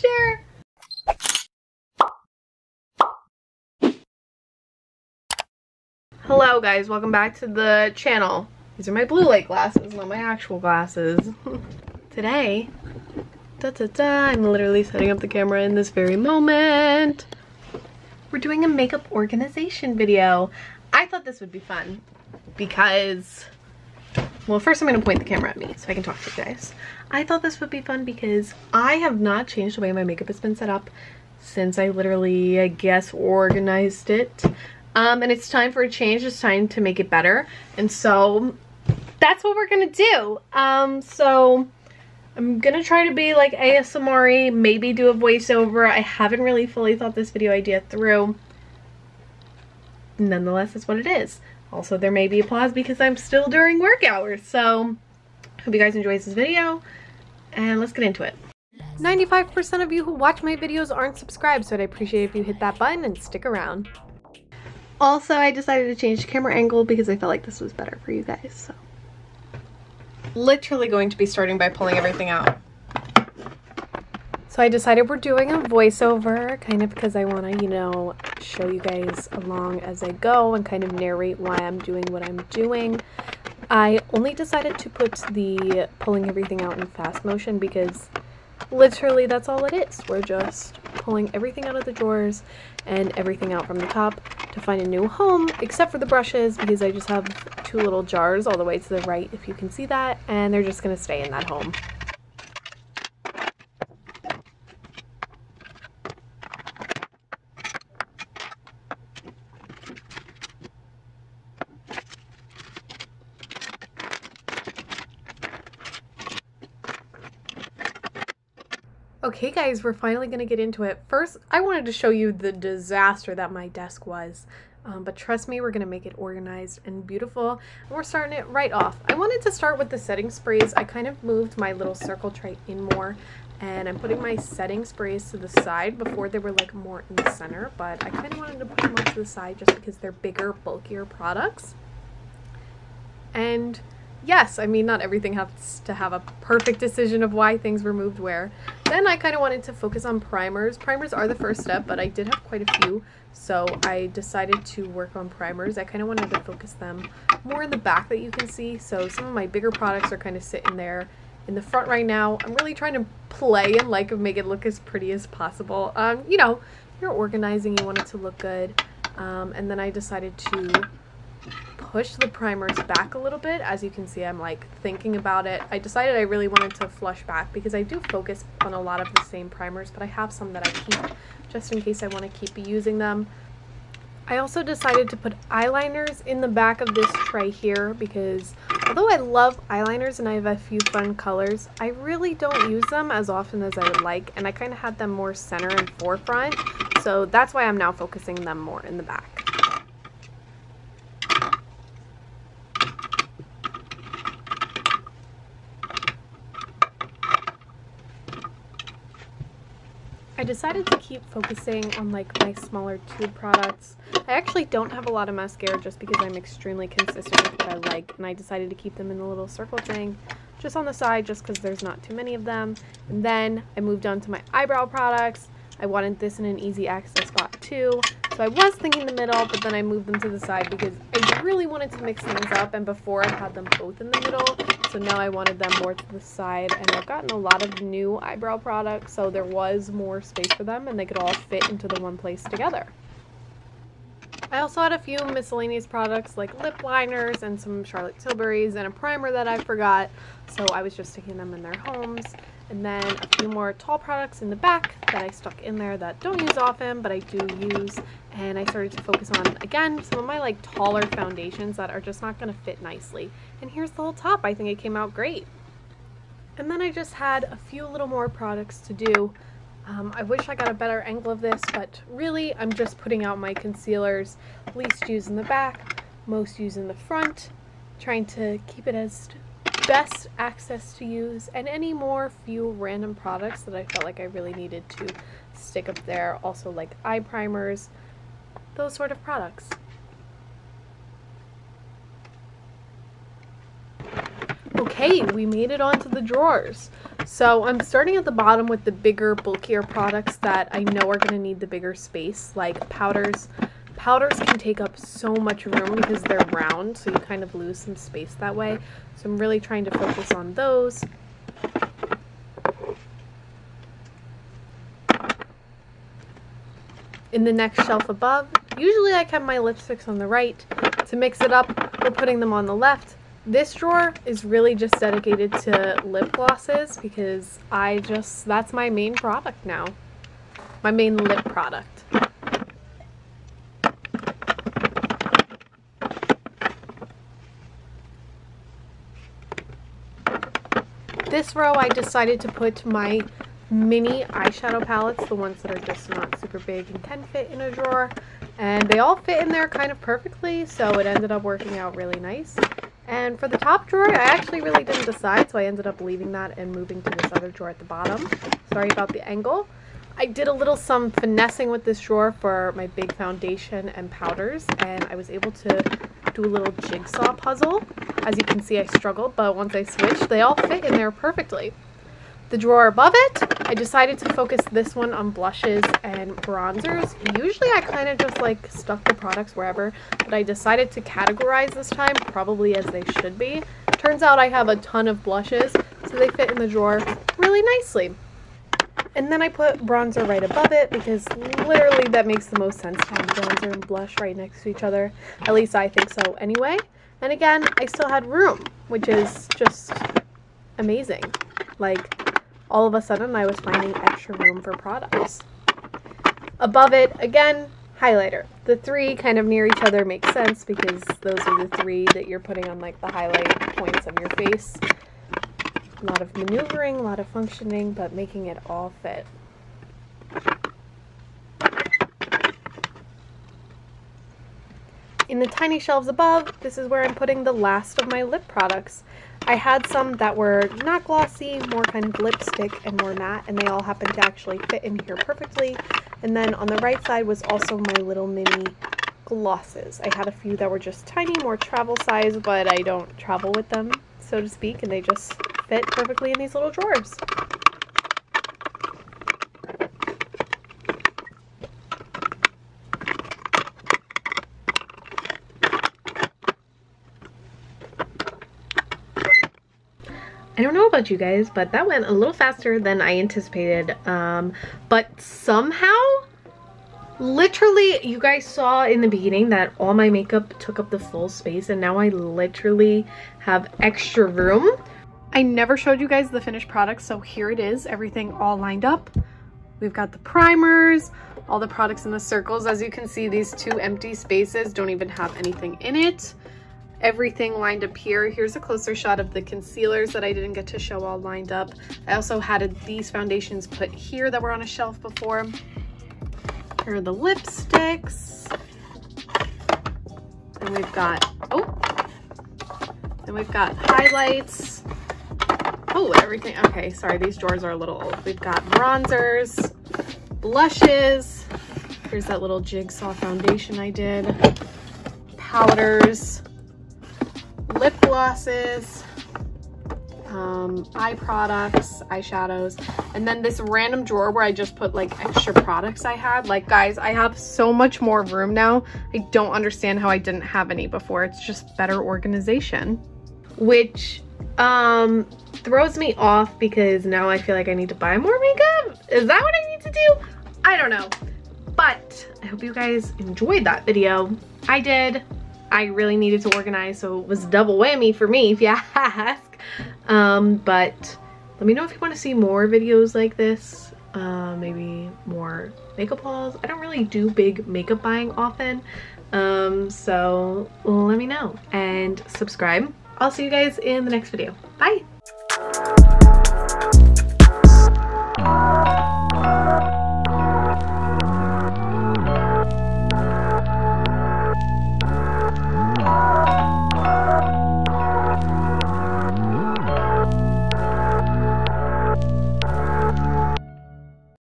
chair. Hello guys, welcome back to the channel. These are my blue light glasses, not my actual glasses. Today, da da da, I'm literally setting up the camera in this very moment. We're doing a makeup organization video. I thought this would be fun because, well first I'm going to point the camera at me so I can talk to you guys. I thought this would be fun because I have not changed the way my makeup has been set up since I literally, I guess, organized it. Um, and it's time for a change. It's time to make it better. And so that's what we're going to do. Um, so I'm going to try to be like ASMR maybe do a voiceover. I haven't really fully thought this video idea through. Nonetheless, that's what it is. Also, there may be applause because I'm still during work hours. So hope you guys enjoy this video and let's get into it. 95% of you who watch my videos aren't subscribed, so I'd appreciate if you hit that button and stick around. Also, I decided to change the camera angle because I felt like this was better for you guys, so. Literally going to be starting by pulling everything out. So I decided we're doing a voiceover, kind of because I want to, you know, show you guys along as I go and kind of narrate why I'm doing what I'm doing. I only decided to put the pulling everything out in fast motion because literally that's all it is. We're just pulling everything out of the drawers and everything out from the top to find a new home, except for the brushes because I just have two little jars all the way to the right if you can see that, and they're just going to stay in that home. Okay guys, we're finally going to get into it. First, I wanted to show you the disaster that my desk was. Um, but trust me, we're going to make it organized and beautiful. And we're starting it right off. I wanted to start with the setting sprays. I kind of moved my little circle tray in more. And I'm putting my setting sprays to the side. Before they were like more in the center. But I kind of wanted to put them off to the side just because they're bigger, bulkier products. And yes, I mean, not everything has to have a perfect decision of why things were moved where. Then I kind of wanted to focus on primers. Primers are the first step, but I did have quite a few, so I decided to work on primers. I kind of wanted to focus them more in the back that you can see, so some of my bigger products are kind of sitting there in the front right now. I'm really trying to play and like make it look as pretty as possible. Um, you know, you're organizing, you want it to look good. Um, and then I decided to push the primers back a little bit. As you can see, I'm like thinking about it. I decided I really wanted to flush back because I do focus on a lot of the same primers, but I have some that I keep just in case I want to keep using them. I also decided to put eyeliners in the back of this tray here because although I love eyeliners and I have a few fun colors, I really don't use them as often as I would like and I kind of had them more center and forefront so that's why I'm now focusing them more in the back. I decided to keep focusing on like my smaller tube products. I actually don't have a lot of mascara just because I'm extremely consistent with what I like and I decided to keep them in the little circle thing just on the side just because there's not too many of them. And then I moved on to my eyebrow products. I wanted this in an easy access spot too. So I was thinking the middle, but then I moved them to the side because I really wanted to mix things up. And before I had them both in the middle, so now I wanted them more to the side. And I've gotten a lot of new eyebrow products, so there was more space for them and they could all fit into the one place together. I also had a few miscellaneous products like lip liners and some Charlotte Tilbury's and a primer that I forgot, so I was just sticking them in their homes. And then a few more tall products in the back that I stuck in there that don't use often, but I do use. And I started to focus on, again, some of my like taller foundations that are just not going to fit nicely. And here's the whole top. I think it came out great. And then I just had a few little more products to do. Um, I wish I got a better angle of this, but really I'm just putting out my concealers, least used in the back, most used in the front, trying to keep it as best access to use, and any more few random products that I felt like I really needed to stick up there, also like eye primers, those sort of products. Okay, we made it onto the drawers. So I'm starting at the bottom with the bigger, bulkier products that I know are going to need the bigger space, like powders. Powders can take up so much room because they're round, so you kind of lose some space that way. So I'm really trying to focus on those. In the next shelf above, usually I kept my lipsticks on the right. To mix it up, we're putting them on the left. This drawer is really just dedicated to lip glosses because I just, that's my main product now. My main lip product. This row I decided to put my mini eyeshadow palettes, the ones that are just not super big and can fit in a drawer. And they all fit in there kind of perfectly, so it ended up working out really nice. And for the top drawer, I actually really didn't decide, so I ended up leaving that and moving to this other drawer at the bottom. Sorry about the angle. I did a little some finessing with this drawer for my big foundation and powders, and I was able to do a little jigsaw puzzle. As you can see, I struggled, but once I switched, they all fit in there perfectly the drawer above it, I decided to focus this one on blushes and bronzers. Usually I kind of just like stuck the products wherever, but I decided to categorize this time, probably as they should be. Turns out I have a ton of blushes, so they fit in the drawer really nicely. And then I put bronzer right above it because literally that makes the most sense to have bronzer and blush right next to each other. At least I think so anyway. And again, I still had room, which is just amazing. Like, all of a sudden I was finding extra room for products. Above it, again, highlighter. The three kind of near each other make sense because those are the three that you're putting on like the highlight points of your face. A lot of maneuvering, a lot of functioning, but making it all fit. In the tiny shelves above, this is where I'm putting the last of my lip products. I had some that were not glossy, more kind of lipstick and more matte, and they all happened to actually fit in here perfectly. And then on the right side was also my little mini glosses. I had a few that were just tiny, more travel size, but I don't travel with them, so to speak, and they just fit perfectly in these little drawers. I don't know about you guys, but that went a little faster than I anticipated. Um, but somehow, literally, you guys saw in the beginning that all my makeup took up the full space and now I literally have extra room. I never showed you guys the finished product, so here it is, everything all lined up. We've got the primers, all the products in the circles. As you can see, these two empty spaces don't even have anything in it everything lined up here. Here's a closer shot of the concealers that I didn't get to show all lined up. I also had these foundations put here that were on a shelf before. Here are the lipsticks. And we've got, oh, and we've got highlights. Oh, everything, okay, sorry, these drawers are a little old. We've got bronzers, blushes. Here's that little jigsaw foundation I did. Powders, lip glosses, um, eye products, eyeshadows, and then this random drawer where I just put like extra products I had. Like guys, I have so much more room now. I don't understand how I didn't have any before. It's just better organization, which um, throws me off because now I feel like I need to buy more makeup. Is that what I need to do? I don't know. But I hope you guys enjoyed that video. I did. I really needed to organize, so it was double whammy for me if you ask. Um, but let me know if you want to see more videos like this. Uh, maybe more makeup hauls. I don't really do big makeup buying often. Um, so let me know and subscribe. I'll see you guys in the next video. Bye!